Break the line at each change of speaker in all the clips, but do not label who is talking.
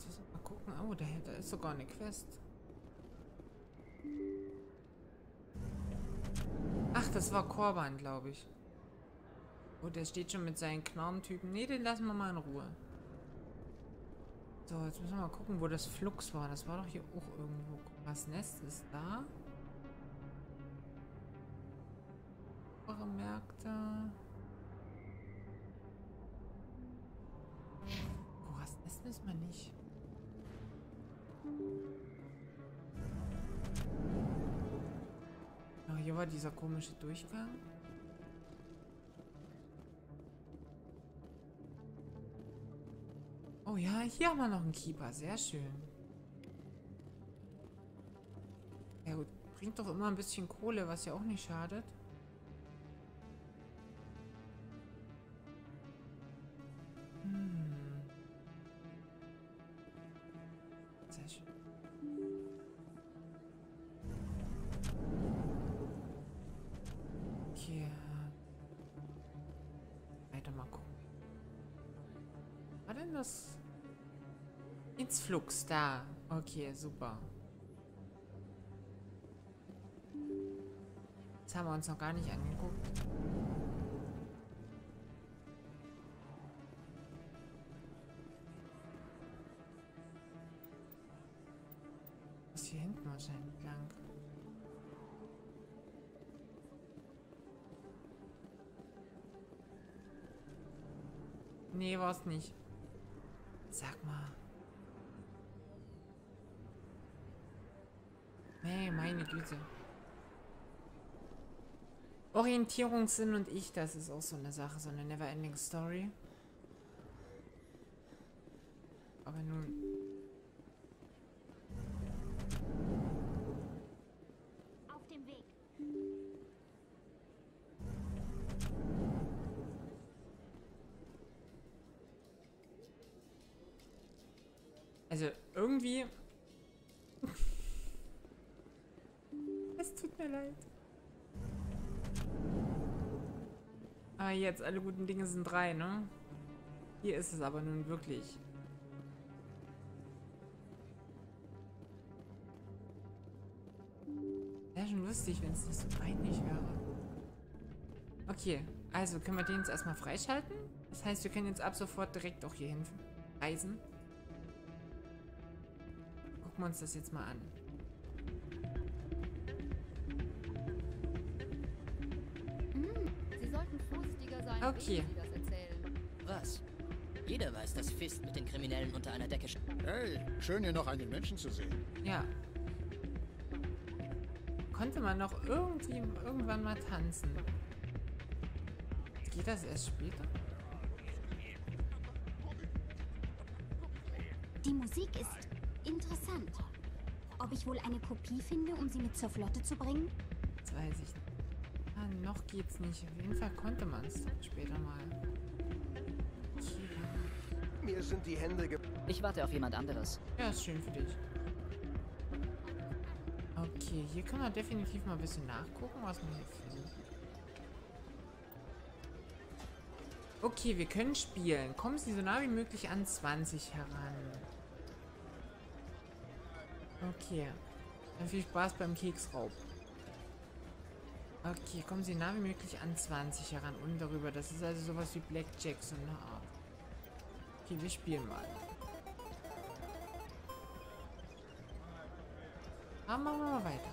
Jetzt müssen wir mal gucken. Oh, da, da ist sogar eine Quest. Ach, das war Korban, glaube ich. Oh, der steht schon mit seinen Knarrentypen. Nee, den lassen wir mal in Ruhe. So, jetzt müssen wir mal gucken, wo das Flux war. Das war doch hier auch irgendwo. Das Nest ist da. Eure Märkte. Oh, das Nest müssen wir nicht. Ja, hier war dieser komische Durchgang. Oh ja, hier haben wir noch einen Keeper. Sehr schön. Ja gut, bringt doch immer ein bisschen Kohle, was ja auch nicht schadet. Denn das? Ins Flux, da. Okay, super. Das haben wir uns noch gar nicht angeguckt. Ist hier hinten wahrscheinlich lang. Nee, war's nicht. Sag mal. Nee, meine Güte. Orientierungssinn und ich, das ist auch so eine Sache, so eine never-ending Story. Aber nun...
Auf dem Weg.
Also irgendwie... es tut mir leid. Ah, jetzt, alle guten Dinge sind drei, ne? Hier ist es aber nun wirklich. Wäre schon lustig, wenn es nicht so peinlich wäre. Okay, also können wir den jetzt erstmal freischalten? Das heißt, wir können jetzt ab sofort direkt auch hierhin reisen. Gucken wir uns das jetzt mal an. Okay.
Was? Jeder weiß, dass Fist mit den Kriminellen unter einer Decke steht.
Hey, schön hier noch einen Menschen zu sehen.
Ja. Konnte man noch irgendwie irgendwann mal tanzen? Geht das erst später?
Die Musik ist interessant. Ob ich wohl eine Kopie finde, um sie mit zur Flotte zu bringen?
Das weiß ich nicht. Ah, noch geht's nicht. Auf jeden Fall konnte man es später mal.
Mir sind die Hände ge...
Ich warte auf jemand anderes.
Ja, ist schön für dich. Okay, hier kann man definitiv mal ein bisschen nachgucken, was man hier findet. Okay, wir können spielen. Kommen Sie so nah wie möglich an 20 heran. Okay. Dann viel Spaß beim Keksraub. Okay, kommen Sie nah wie möglich an 20 heran und darüber. Das ist also sowas wie Blackjack, so eine Art. Okay, wir spielen mal. Aber machen wir mal weiter.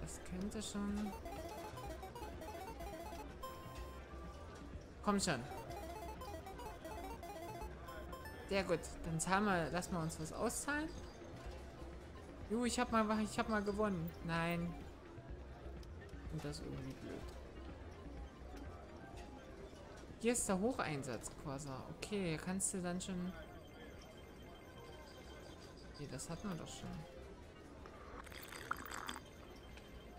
Das könnte schon... Komm schon. Sehr gut. Dann zahlen wir, lassen wir uns was auszahlen. Jo, ich hab mal, ich hab mal gewonnen. Nein. Und das ist irgendwie blöd. Hier ist der Hocheinsatz quasi. Okay, kannst du dann schon... Nee, das hatten wir doch schon.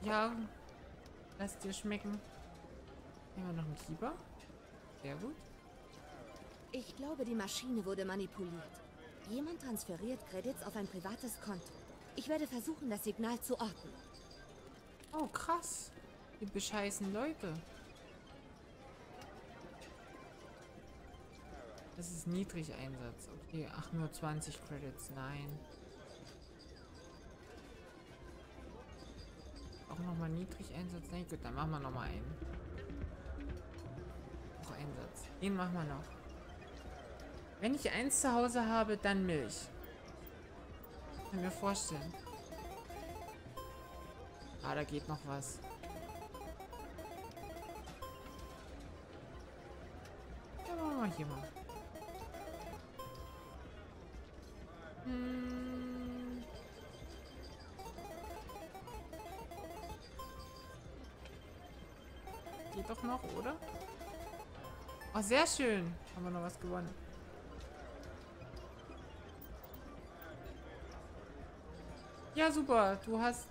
Ja. Lass dir schmecken. Haben wir noch einen Keeper. Sehr gut.
Ich glaube, die Maschine wurde manipuliert. Jemand transferiert Credits auf ein privates Konto. Ich werde versuchen, das Signal zu orten.
Oh, krass. Die bescheißen Leute. Das ist niedrig Einsatz. Okay, ach nur 20 Credits. Nein. Auch nochmal niedrig Einsatz. Nein, gut, dann machen wir nochmal einen. Auch Einsatz. Den machen wir noch. Wenn ich eins zu Hause habe, dann Milch. Kann mir vorstellen. Ah, da geht noch was. Ja, machen wir hier mal. Hm. Geht doch noch, oder? Oh, sehr schön. Haben wir noch was gewonnen. Ja, super. Du hast...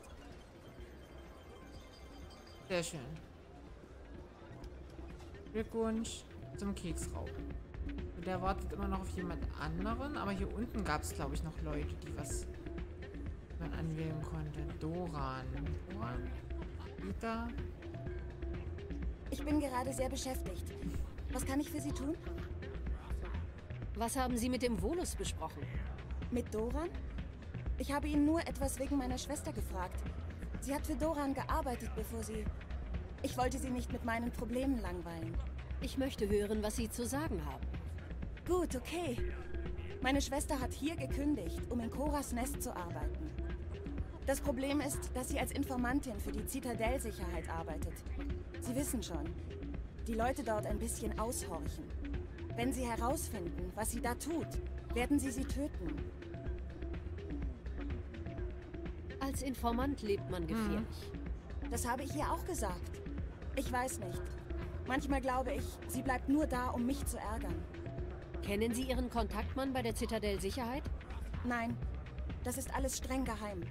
Sehr schön. Glückwunsch zum Keksraub. Der wartet immer noch auf jemand anderen, aber hier unten gab es, glaube ich, noch Leute, die was man anwählen konnte. Doran. Doran? Rita?
Ich bin gerade sehr beschäftigt. Was kann ich für Sie tun?
Was haben Sie mit dem Volus besprochen?
Mit Doran? Ich habe ihn nur etwas wegen meiner Schwester gefragt. Sie hat für Doran gearbeitet, bevor sie... Ich wollte sie nicht mit meinen Problemen langweilen.
Ich möchte hören, was Sie zu sagen haben.
Gut, okay. Meine Schwester hat hier gekündigt, um in Koras Nest zu arbeiten. Das Problem ist, dass sie als Informantin für die Zitadellsicherheit arbeitet. Sie wissen schon, die Leute dort ein bisschen aushorchen. Wenn sie herausfinden, was sie da tut, werden sie sie töten.
Als Informant lebt man gefährlich.
Das habe ich ihr auch gesagt. Ich weiß nicht. Manchmal glaube ich, sie bleibt nur da, um mich zu ärgern.
Kennen Sie Ihren Kontaktmann bei der Zitadell Sicherheit?
Nein, das ist alles streng geheim.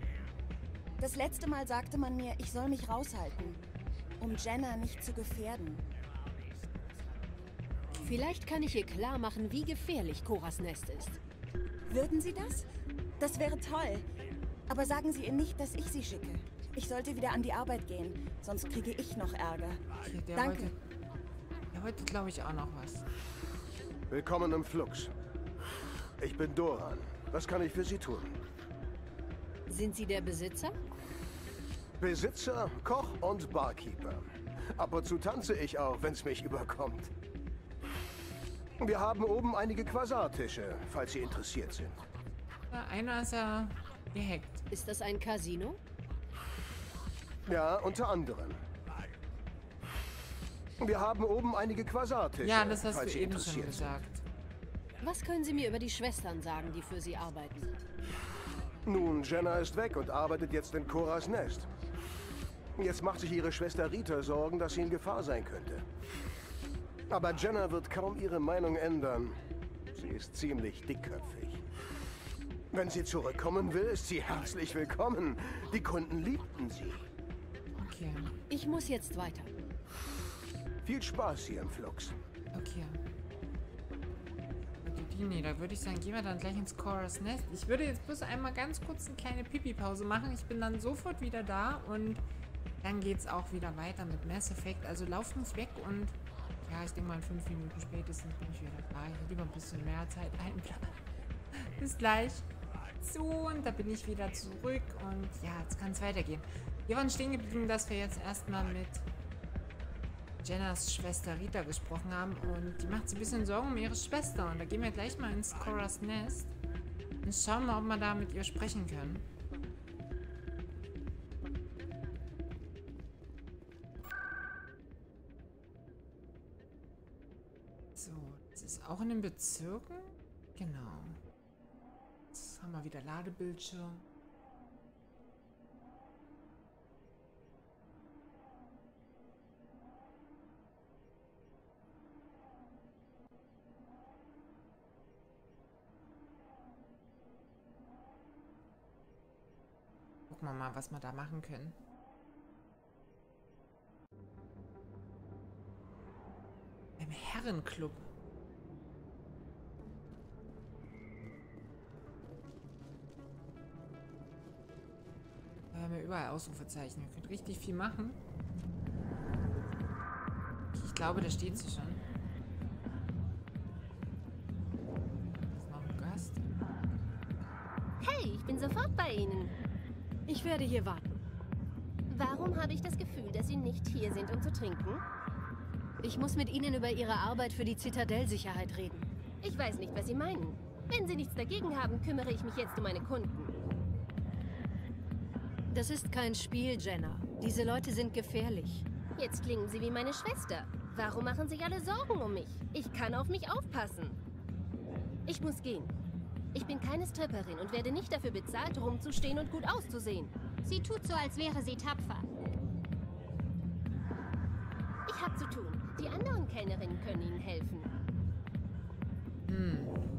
Das letzte Mal sagte man mir, ich soll mich raushalten, um Jenna nicht zu gefährden.
Vielleicht kann ich ihr klar machen, wie gefährlich Koras Nest ist.
Würden Sie das? Das wäre toll. Aber sagen Sie ihr nicht, dass ich sie schicke. Ich sollte wieder an die Arbeit gehen, sonst kriege ich noch Ärger.
Okay, der
Danke.
wollte... Der wollte, glaube ich, auch noch was.
Willkommen im Flux. Ich bin Doran. Was kann ich für Sie tun?
Sind Sie der Besitzer?
Besitzer, Koch und Barkeeper. Ab und zu tanze ich auch, wenn es mich überkommt. Wir haben oben einige Quasartische, falls Sie interessiert sind.
Einer ist ja gehackt.
Ist das ein Casino?
Ja, unter anderem. Wir haben oben einige Quasartische,
Ja, das hast du
Sie
eben schon gesagt.
Was können Sie mir über die Schwestern sagen, die für Sie arbeiten?
Nun, Jenna ist weg und arbeitet jetzt in Koras Nest. Jetzt macht sich ihre Schwester Rita Sorgen, dass sie in Gefahr sein könnte. Aber Jenna wird kaum ihre Meinung ändern. Sie ist ziemlich dickköpfig. Wenn sie zurückkommen will, ist sie herzlich willkommen. Die Kunden liebten sie.
Okay,
Ich muss jetzt weiter.
Viel Spaß hier im Flux.
okay. Nee, da würde ich sagen, gehen wir dann gleich ins Chorus Nest. Ich würde jetzt bloß einmal ganz kurz eine kleine Pipi-Pause machen. Ich bin dann sofort wieder da und dann geht's auch wieder weiter mit Mass Effect. Also lauft nicht weg und ja, ich denke mal in fünf Minuten spätestens bin ich wieder da. Ich hätte lieber ein bisschen mehr Zeit einplanen. Bis gleich. Und da bin ich wieder zurück und ja, jetzt kann es weitergehen. Wir waren stehen geblieben, dass wir jetzt erstmal mit Jennas Schwester Rita gesprochen haben und die macht sich ein bisschen Sorgen um ihre Schwester. Und da gehen wir gleich mal ins Coras Nest und schauen mal, ob wir da mit ihr sprechen können. So, das ist auch in den Bezirken? Genau. Haben wir wieder Ladebildschirm. Gucken wir mal, was wir da machen können. Im Herrenclub. haben ja überall Ausrufezeichen. Wir können richtig viel machen. Ich glaube, da steht sie schon. Was noch ein Gast?
Hey, ich bin sofort bei Ihnen.
Ich werde hier warten.
Warum habe ich das Gefühl, dass Sie nicht hier sind, um zu trinken?
Ich muss mit Ihnen über Ihre Arbeit für die Zitadellsicherheit reden.
Ich weiß nicht, was Sie meinen. Wenn Sie nichts dagegen haben, kümmere ich mich jetzt um meine Kunden.
Das ist kein Spiel, Jenna. Diese Leute sind gefährlich.
Jetzt klingen Sie wie meine Schwester. Warum machen sich alle Sorgen um mich? Ich kann auf mich aufpassen. Ich muss gehen. Ich bin keine Stripperin und werde nicht dafür bezahlt, rumzustehen und gut auszusehen.
Sie tut so, als wäre sie tapfer.
Ich habe zu tun. Die anderen Kellnerinnen können Ihnen helfen.
Hm.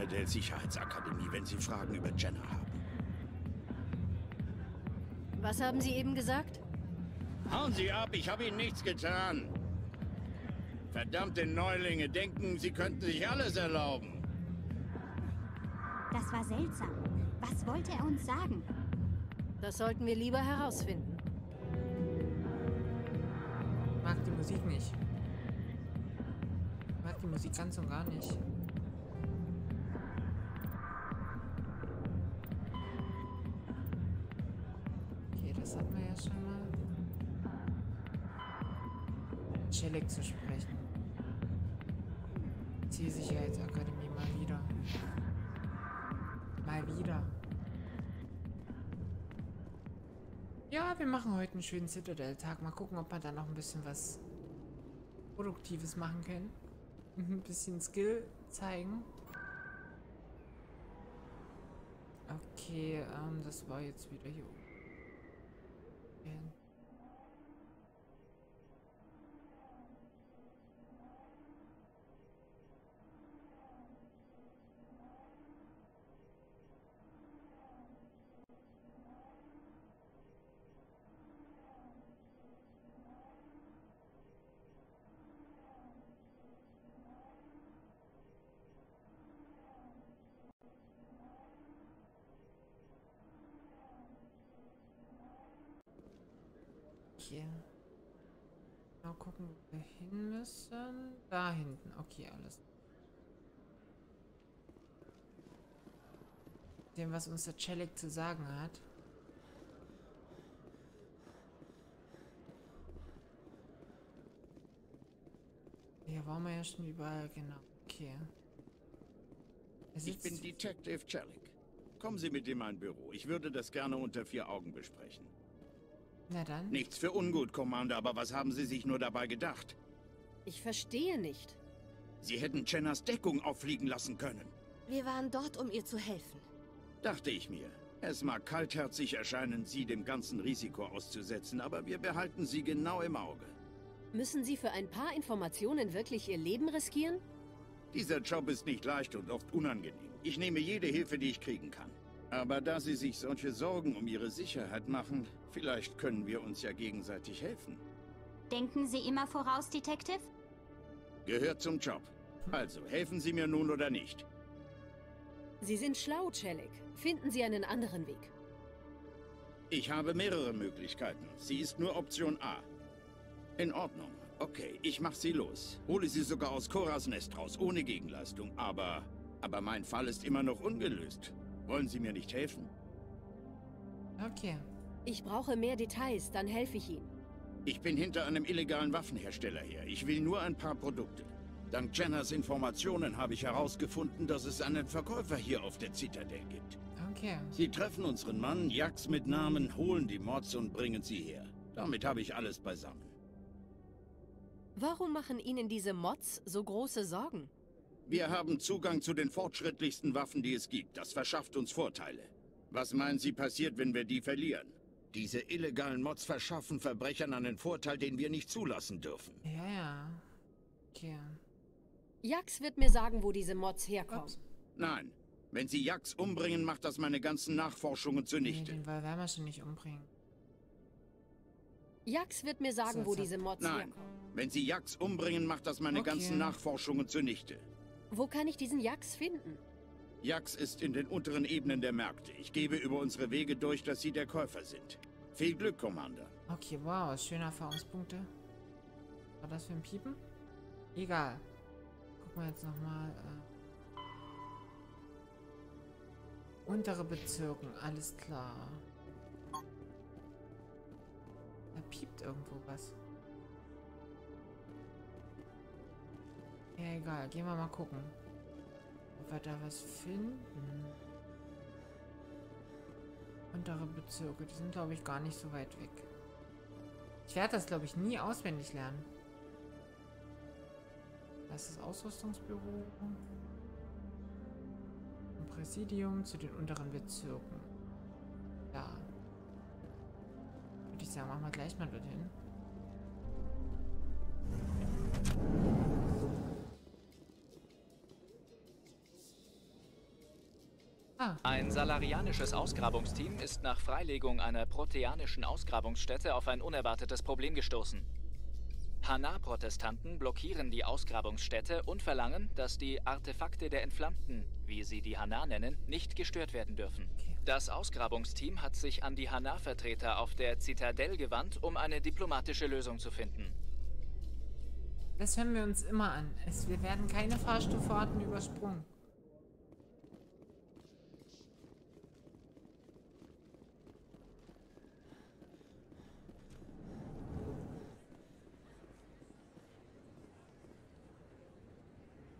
An der Sicherheitsakademie, wenn Sie Fragen über Jenna haben.
Was haben Sie eben gesagt?
Hauen Sie ab, ich habe Ihnen nichts getan. Verdammte Neulinge denken, sie könnten sich alles erlauben.
Das war seltsam. Was wollte er uns sagen?
Das sollten wir lieber herausfinden.
Mag die Musik nicht. Ich mag die Musik ganz und gar nicht. Das schon mal. Chillig zu sprechen. Zielsicherheitsakademie mal wieder. Mal wieder. Ja, wir machen heute einen schönen Citadel-Tag. Mal gucken, ob wir da noch ein bisschen was Produktives machen können. Ein bisschen Skill zeigen. Okay, ähm, das war jetzt wieder hier oben. Okay. Okay. Mal gucken, wo wir hin müssen. Da hinten. Okay, alles. Dem, was uns der Celik zu sagen hat. Hier waren wir ja schon überall, genau. Okay.
Ich bin Detective Chalik. Kommen Sie mit in mein Büro. Ich würde das gerne unter vier Augen besprechen.
Na dann.
Nichts für ungut, Commander, aber was haben Sie sich nur dabei gedacht?
Ich verstehe nicht.
Sie hätten Jennas Deckung auffliegen lassen können.
Wir waren dort, um ihr zu helfen.
Dachte ich mir. Es mag kaltherzig erscheinen, Sie dem ganzen Risiko auszusetzen, aber wir behalten Sie genau im Auge.
Müssen Sie für ein paar Informationen wirklich Ihr Leben riskieren?
Dieser Job ist nicht leicht und oft unangenehm. Ich nehme jede Hilfe, die ich kriegen kann. Aber da Sie sich solche Sorgen um Ihre Sicherheit machen, vielleicht können wir uns ja gegenseitig helfen.
Denken Sie immer voraus, Detective?
Gehört zum Job. Also, helfen Sie mir nun oder nicht?
Sie sind schlau, Celik. Finden Sie einen anderen Weg.
Ich habe mehrere Möglichkeiten. Sie ist nur Option A. In Ordnung. Okay, ich mach sie los. Hole sie sogar aus Koras Nest raus, ohne Gegenleistung. Aber... Aber mein Fall ist immer noch ungelöst. Wollen Sie mir nicht helfen?
Okay.
Ich brauche mehr Details, dann helfe ich Ihnen.
Ich bin hinter einem illegalen Waffenhersteller her. Ich will nur ein paar Produkte. Dank Jennas Informationen habe ich herausgefunden, dass es einen Verkäufer hier auf der Zitadelle gibt.
Okay.
Sie treffen unseren Mann, Jax mit Namen, holen die Mods und bringen sie her. Damit habe ich alles beisammen.
Warum machen Ihnen diese Mods so große Sorgen?
Wir haben Zugang zu den fortschrittlichsten Waffen, die es gibt. Das verschafft uns Vorteile. Was meinen Sie passiert, wenn wir die verlieren? Diese illegalen Mods verschaffen Verbrechern einen Vorteil, den wir nicht zulassen dürfen.
Ja, ja. Okay.
Jax wird mir sagen, wo diese Mods herkommen.
Ups.
Nein. Wenn Sie Jax umbringen, macht das meine ganzen Nachforschungen
Nee,
zunichte.
den wollen wir schon nicht umbringen.
Jax wird mir sagen,
So,
wo diese Mods
Nein.
herkommen.
Wenn Sie Jax umbringen, macht das meine
Okay.
ganzen Nachforschungen zunichte.
Wo kann ich diesen Jax finden?
Jax ist in den unteren Ebenen der Märkte. Ich gebe über unsere Wege durch, dass Sie der Käufer sind. Viel Glück, Commander.
Okay, wow, schöne Erfahrungspunkte. Was war das für ein Piepen? Egal. Gucken wir jetzt nochmal. Äh, untere Bezirken, alles klar. Da piept irgendwo was. Ja, egal. Gehen wir mal gucken. Ob wir da was finden. Untere Bezirke, die sind, glaube ich, gar nicht so weit weg. Ich werde das, glaube ich, nie auswendig lernen. Das ist Ausrüstungsbüro. Ein Präsidium zu den unteren Bezirken. Ja. Würde ich sagen, machen wir gleich mal dorthin. Ah,
Ein salarianisches Ausgrabungsteam ist nach Freilegung einer proteanischen Ausgrabungsstätte auf ein unerwartetes Problem gestoßen. Hana-Protestanten blockieren die Ausgrabungsstätte und verlangen, dass die Artefakte der Entflammten, wie sie die Hana nennen, nicht gestört werden dürfen. Das Ausgrabungsteam hat sich an die Hana-Vertreter auf der Zitadelle gewandt, um eine diplomatische Lösung zu finden.
das hören wir uns immer an. Es, wir werden keine Fahrstuffahrten übersprungen.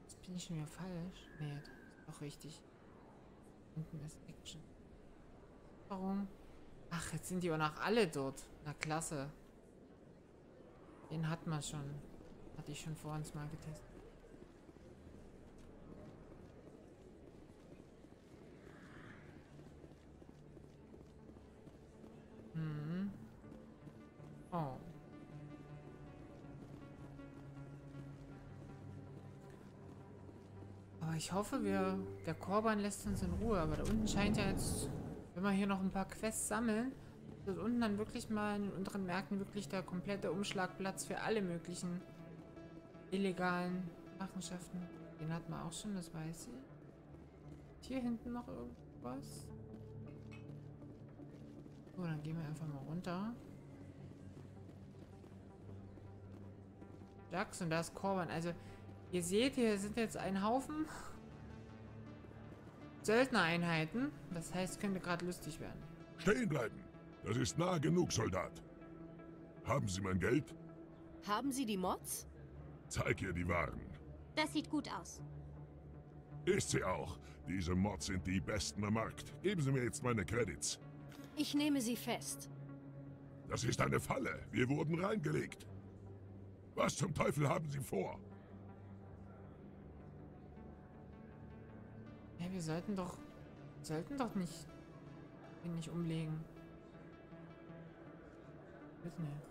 Jetzt bin ich schon wieder falsch. Nee, das ist doch richtig. Hinten ist Action. Warum? Ach, jetzt sind die auch noch alle dort. Na klasse. Den hat man schon. Hatte ich schon vor uns mal getestet. Ich hoffe, wir. Der Korban lässt uns in Ruhe. Aber da unten scheint ja jetzt. Wenn wir hier noch ein paar Quests sammeln, dort unten dann wirklich mal in unteren Märkten wirklich der komplette Umschlagplatz für alle möglichen illegalen Machenschaften. Den hat man auch schon, das weiß ich. Hier hinten noch irgendwas? So, dann gehen wir einfach mal runter. Und da ist Korban. Also, ihr seht, hier sind jetzt ein Haufen Söldnereinheiten. Das heißt, könnte gerade lustig werden.
Stehen bleiben. Das ist nah genug, Soldat. Haben Sie mein Geld?
Haben Sie die Mods?
Zeig ihr die Waren.
Das sieht gut aus.
Ist sie auch. Diese Mods sind die besten am Markt. Geben Sie mir jetzt meine Credits.
Ich nehme sie fest.
Das ist eine Falle. Wir wurden reingelegt. Was zum Teufel haben Sie vor?
Ja, wir sollten doch. Sollten doch nicht. ihn nicht umlegen. Bitte nicht.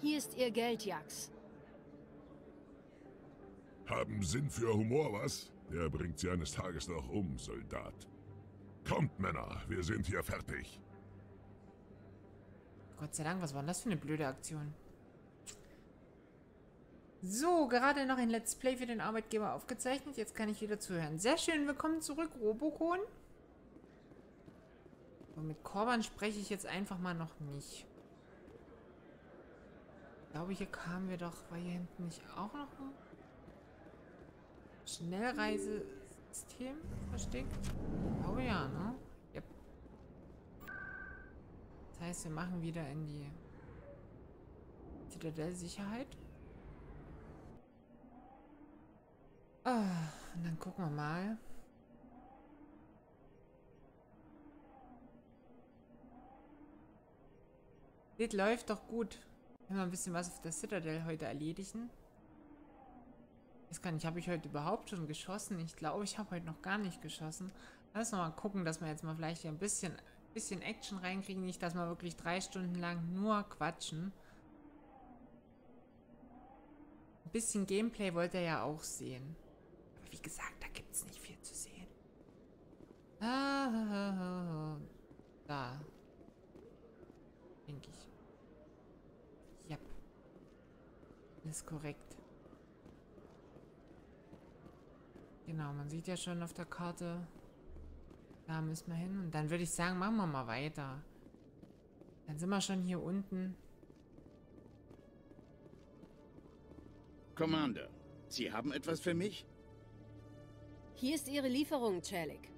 Hier ist Ihr Geld, Jax.
Haben Sinn für Humor, was? Der bringt Sie eines Tages noch um, Soldat. Kommt, Männer, wir sind hier fertig.
Gott sei Dank, was war denn das für eine blöde Aktion? So, gerade noch ein Let's Play für den Arbeitgeber aufgezeichnet. Jetzt kann ich wieder zuhören. Sehr schön, willkommen zurück, Robocon. Und mit Korban spreche ich jetzt einfach mal noch nicht. Ich glaube, hier kamen wir doch, war hier hinten nicht auch noch ein Schnellreisesystem versteckt? Ich glaube ja, ne? Yep. Das heißt, wir machen wieder in die Zitadell-Sicherheit. Ah, und dann gucken wir mal. Das läuft doch gut. Wenn wir ein bisschen was auf der Citadel heute erledigen. Ich gar nicht, habe ich heute überhaupt schon geschossen? Ich glaube, ich habe heute noch gar nicht geschossen. Lass mal gucken, dass wir jetzt mal vielleicht ein bisschen, bisschen Action reinkriegen. Nicht, dass wir wirklich drei Stunden lang nur quatschen. Ein bisschen Gameplay wollt ihr ja auch sehen. Wie gesagt, da gibt es nicht viel zu sehen. Ah, da. Denke ich. Yep. Alles korrekt. Genau, man sieht ja schon auf der Karte, da müssen wir hin. Und dann würde ich sagen, machen wir mal weiter. Dann sind wir schon hier unten.
Commander, Sie haben etwas für mich?
Hier ist Ihre Lieferung, Celik.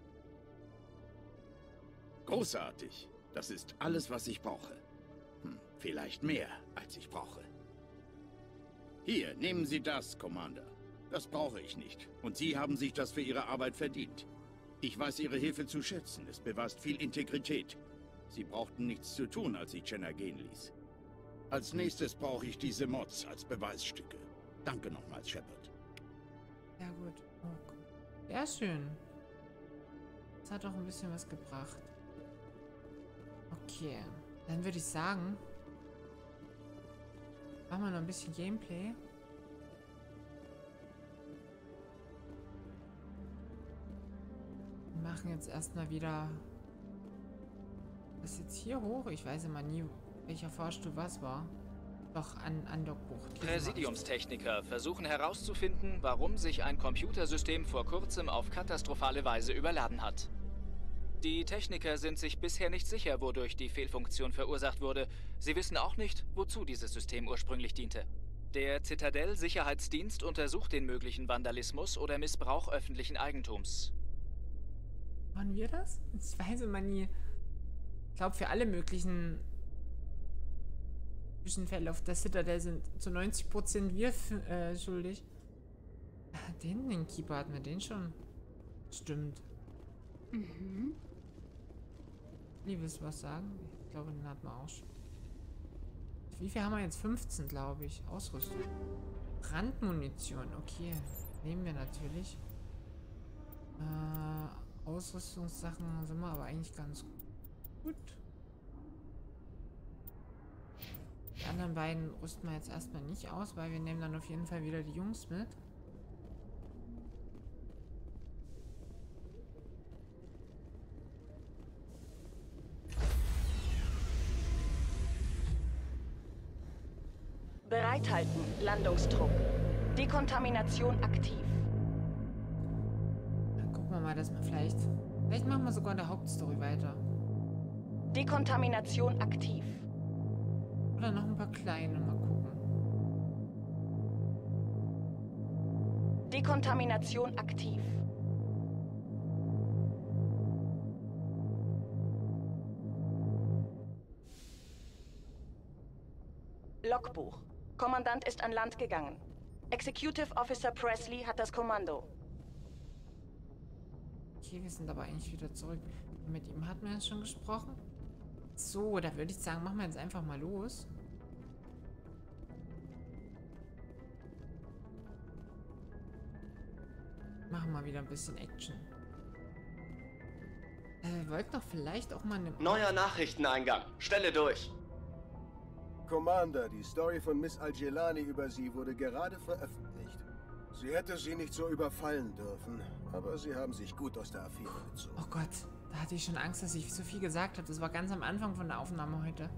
Großartig. Das ist alles, was ich brauche. Hm, vielleicht mehr, als ich brauche. Hier, nehmen Sie das, Commander. Das brauche ich nicht. Und Sie haben sich das für Ihre Arbeit verdient. Ich weiß Ihre Hilfe zu schätzen. Es beweist viel Integrität. Sie brauchten nichts zu tun, als ich Jenner gehen ließ. Als nächstes brauche ich diese Mods als Beweisstücke. Danke nochmals, Shepard.
Ja gut. Okay. Ja, schön. Das hat auch ein bisschen was gebracht. Okay. Dann würde ich sagen, machen wir noch ein bisschen Gameplay. Wir machen jetzt erstmal wieder das jetzt hier hoch. Ich weiß immer nie, welcher Fahrstuhl was war. Doch, an, an Dockbucht.
Präsidiumstechniker versuchen herauszufinden, warum sich ein Computersystem vor kurzem auf katastrophale Weise überladen hat. Die Techniker sind sich bisher nicht sicher, wodurch die Fehlfunktion verursacht wurde. Sie wissen auch nicht, wozu dieses System ursprünglich diente. Der Zitadell-Sicherheitsdienst untersucht den möglichen Vandalismus oder Missbrauch öffentlichen Eigentums.
Waren wir das? Ich weiß immer nie. Ich glaube, für alle möglichen Zwischenfälle auf der Citadel sind zu 90% wir äh, schuldig. Den, den Keeper hatten wir den schon. Stimmt.
Mhm.
Liebes was sagen? Ich glaube, den hatten wir auch schon. Wie viel haben wir jetzt? 15, glaube ich. Ausrüstung. Brandmunition. Okay. Nehmen wir natürlich. Äh, Ausrüstungssachen sind wir aber eigentlich ganz gut. Die anderen beiden rüsten wir jetzt erstmal nicht aus, weil wir nehmen dann auf jeden Fall wieder die Jungs mit.
Bereithalten, Landungstrupp. Dekontamination aktiv.
Dann gucken wir mal, dass wir vielleicht... Vielleicht machen wir sogar in der Hauptstory weiter.
Dekontamination aktiv.
Oder noch ein paar kleine, mal gucken.
Dekontamination aktiv. Logbuch. Kommandant ist an Land gegangen. Executive Officer Presley hat das Kommando.
Okay, wir sind aber eigentlich wieder zurück. Mit ihm hatten wir jetzt schon gesprochen. So, da würde ich sagen, machen wir jetzt einfach mal los. Machen wir wieder ein bisschen Action. Äh, wir wollten doch vielleicht auch mal eine...
Neuer Nachrichteneingang. Stelle durch.
Commander, die Story von Miss Al-Jelani über sie wurde gerade veröffentlicht. Sie hätte sie nicht so überfallen dürfen, aber sie haben sich gut aus der Affäre gezogen.
Oh Gott, da hatte ich schon Angst, dass ich so viel gesagt habe. Das war ganz am Anfang von der Aufnahme heute.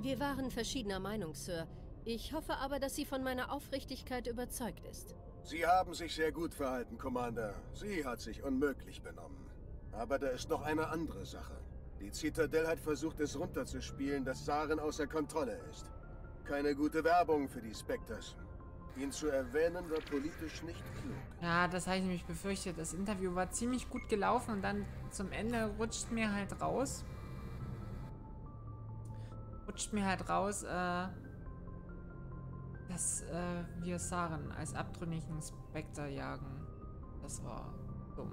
Wir waren verschiedener Meinung, Sir. Ich hoffe aber, dass sie von meiner Aufrichtigkeit überzeugt ist.
Sie haben sich sehr gut verhalten, Commander. Sie hat sich unmöglich benommen. Aber da ist noch eine andere Sache. Die Zitadelle hat versucht, es runterzuspielen, dass Saren außer Kontrolle ist. Keine gute Werbung für die Spectres. Ihn zu erwähnen war politisch nicht klug.
Ja, das habe ich nämlich befürchtet. Das Interview war ziemlich gut gelaufen und dann zum Ende rutscht mir halt raus. Rutscht mir halt raus, äh, dass äh, wir Saren als abtrünnigen Spectre jagen. Das war dumm.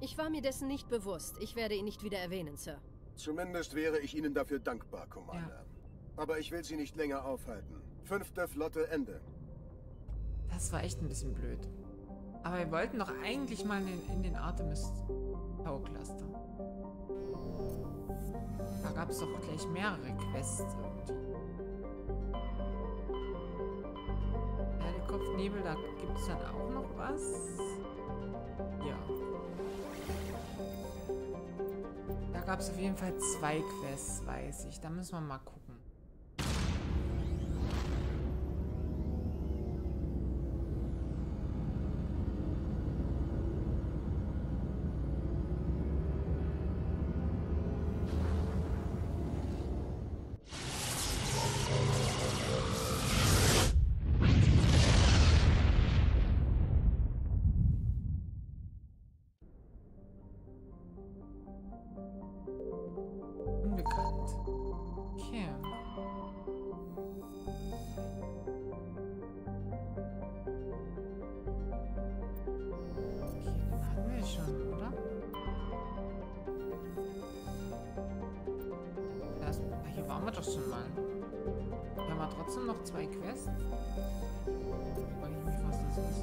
Ich war mir dessen nicht bewusst. Ich werde ihn nicht wieder erwähnen, Sir.
Zumindest wäre ich Ihnen dafür dankbar, Commander. Ja. Aber ich will Sie nicht länger aufhalten. Fünfte Flotte Ende.
Das war echt ein bisschen blöd. Aber wir wollten doch eigentlich mal in, in den Artemis Power Cluster. Da gab es doch gleich mehrere Quests irgendwie. Kopfnebel, da gibt es dann auch noch was. Ja. Da gab es auf jeden Fall zwei Quests, weiß ich. Da müssen wir mal gucken. Trotzdem noch zwei Quests. Ich mich, was das ist.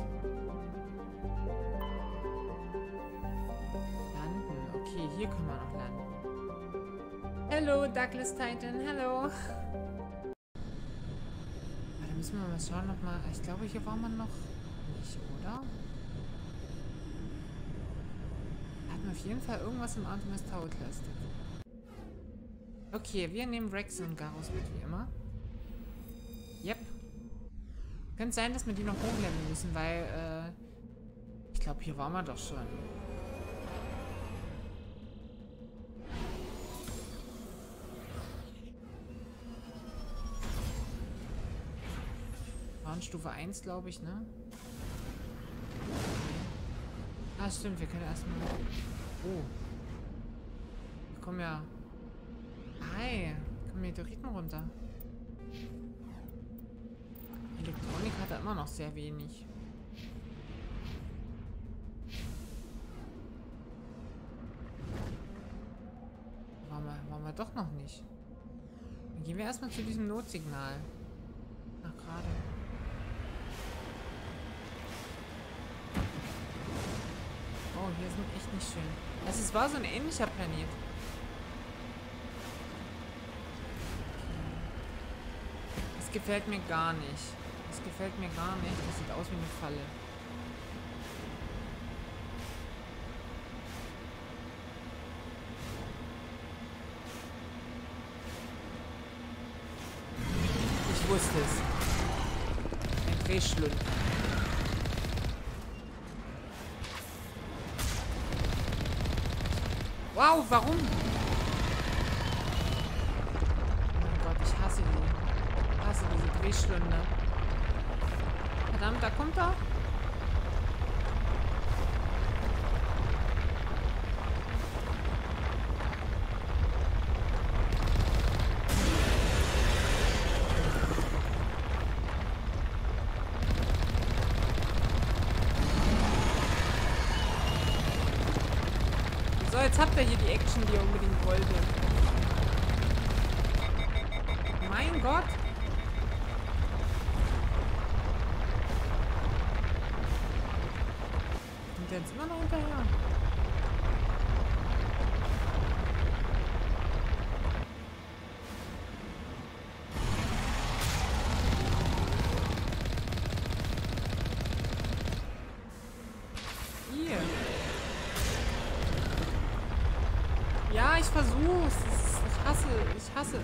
Landen. Okay, hier können wir noch landen. Hallo, Douglas Titan. Hallo. Da müssen wir mal schauen, ob mal. Ich glaube, hier war man noch nicht, oder? Hat mir auf jeden Fall irgendwas im Artemis Tower getestet. Okay, wir nehmen Rex und Garus mit, wie immer. Könnte sein, dass wir die noch hochleveln müssen, weil, äh, ich glaube, hier waren wir doch schon. Waren Stufe 1, glaube ich, ne? Ah, stimmt, wir können erstmal... Oh. Wir kommen ja... Hi, kommen Meteoriten runter. Hat er immer noch sehr wenig. Waren wir, waren wir doch noch nicht. Dann gehen wir erstmal zu diesem Notsignal. Ach, gerade. Oh, hier sind echt nicht schön. Also es war so ein ähnlicher Planet. Das gefällt mir gar nicht. Gefällt mir gar nicht. Das sieht aus wie eine Falle. Ich wusste es. Ein Drehschlund. Wow, warum? Oh mein Gott, ich hasse die. Ich hasse diese Drehschlünde. Verdammt, da kommt er. So, jetzt habt ihr hier die Action, die ihr unbedingt wolltet. Mein Gott. Sind der jetzt immer noch hinterher? Hier. Ja, ich hasse, ich hasse es.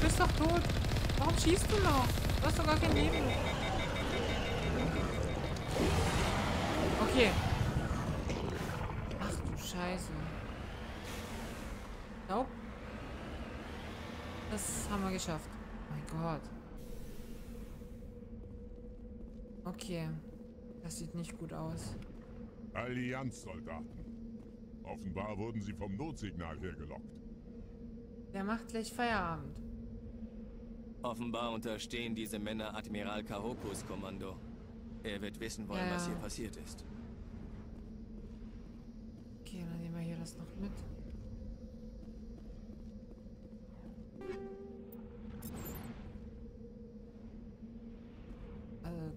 Bist doch tot. Warum schießt du noch? Du hast doch gar kein Leben. Okay. Ach du Scheiße. Nope. Das haben wir geschafft. Mein Gott. Okay. Das sieht nicht gut aus.
Allianzsoldaten. Offenbar wurden sie vom Notsignal hergelockt.
Der macht gleich Feierabend.
Offenbar unterstehen diese Männer Admiral Kahokus Kommando. Er wird wissen wollen,
Ja,
was
ja.
hier passiert ist.
Okay, dann nehmen wir hier das noch mit.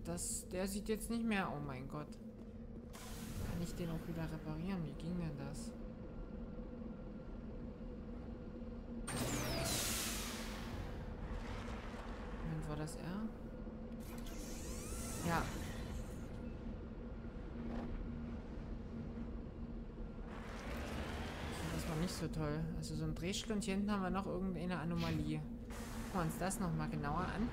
Das, der sieht jetzt nicht mehr. Oh mein Gott. Kann ich den auch wieder reparieren? Wie ging denn das? Moment, war das er? Ja. Das war nicht so toll. Also so ein Drehschlund. Hier hinten haben wir noch irgendeine Anomalie. Gucken wir uns das nochmal genauer an.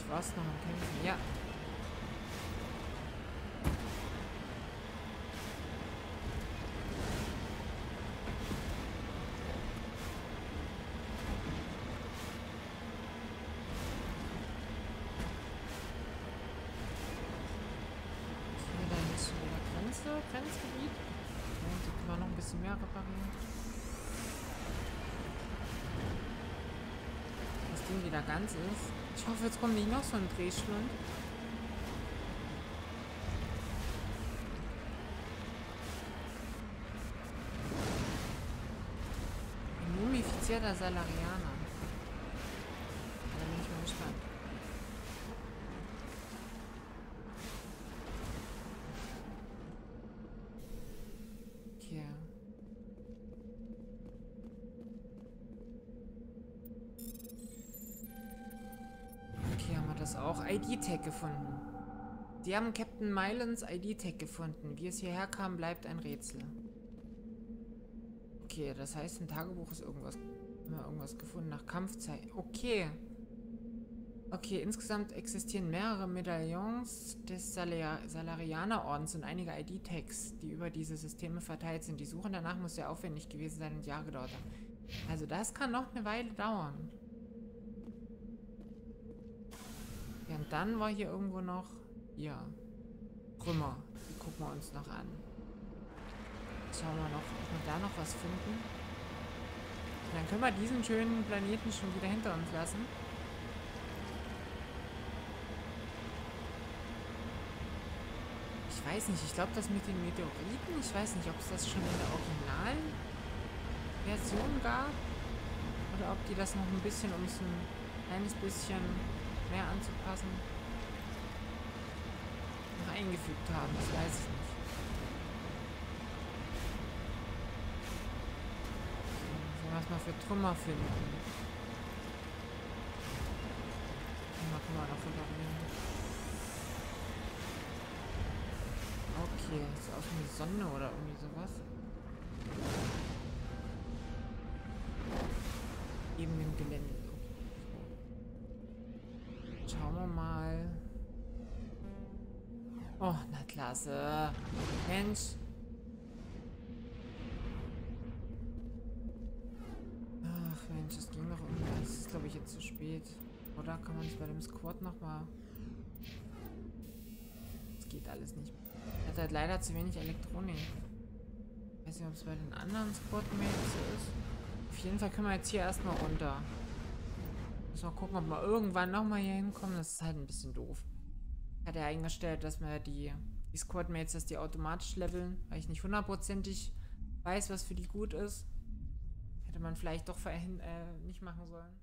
Ich war es noch am Kämpfen. Ja. Grenzgebiet. Und hier können wir noch ein bisschen mehr reparieren. Ding wieder ganz ist. Ich hoffe, jetzt kommt nicht noch so ein Drehschlund. Mumifizierter Salarianer. ID-Tag gefunden. Sie haben Captain Mylans ID-Tag gefunden. Wie es hierher kam, bleibt ein Rätsel. Okay, das heißt, im Tagebuch ist irgendwas, irgendwas gefunden nach Kampfzeit. Okay. Okay, insgesamt existieren mehrere Medaillons des Salar Salarianerordens und einige ID-Tags, die über diese Systeme verteilt sind. Die Suche danach muss sehr aufwendig gewesen sein und Jahre gedauert haben. Also das kann noch eine Weile dauern. Ja, und dann war hier irgendwo noch... Ja. Trümmer. Die gucken wir uns noch an. Schauen wir noch, ob wir da noch was finden. Und dann können wir diesen schönen Planeten schon wieder hinter uns lassen. Ich weiß nicht, ich glaube das mit den Meteoriten, ich weiß nicht, ob es das schon in der originalen Version gab. Oder ob die das noch ein bisschen, um ein kleines bisschen mehr anzupassen, noch eingefügt haben. Das weiß ich nicht. So, was wir für Trümmer finden. Trümmer können wir noch reparieren. Okay, ist aus wie Sonne oder irgendwie sowas. Eben im Gelände. Schauen wir mal. Oh, na klasse. Mensch. Ach Mensch, das ging noch irgendwie. Das ist glaube ich jetzt zu spät. Oder kann man es bei dem Squad nochmal... Das geht alles nicht. Er hat halt leider zu wenig Elektronik. Ich weiß nicht, ob es bei den anderen Squad-Mates so ist. Auf jeden Fall können wir jetzt hier erstmal runter. Müssen wir gucken, ob wir irgendwann nochmal hier hinkommen. Das ist halt ein bisschen doof. Hat er eingestellt, dass wir die, die Squad-Mates, dass die automatisch leveln, weil ich nicht hundertprozentig weiß, was für die gut ist. Hätte man vielleicht doch äh, nicht machen sollen.